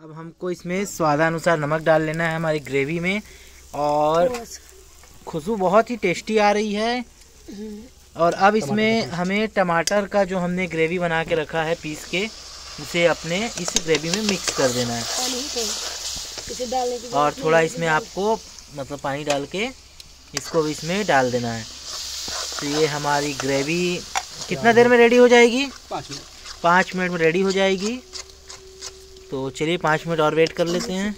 अब हमको इसमें स्वादानुसार नमक डाल लेना है हमारी ग्रेवी में और खुशबू बहुत ही टेस्टी आ रही है। और अब इसमें हमें टमाटर का जो हमने ग्रेवी बना के रखा है पीस के उसे अपने इस ग्रेवी में मिक्स कर देना है। और थोड़ा इसमें आपको मतलब पानी डाल के इसको भी इसमें डाल देना है। तो ये हमारी ग्रेवी कितना देर में रेडी हो जाएगी? पाँच मिनट। पाँच मिनट में रेडी हो जाएगी। तो चलिए पाँच मिनट और वेट कर लेते हैं।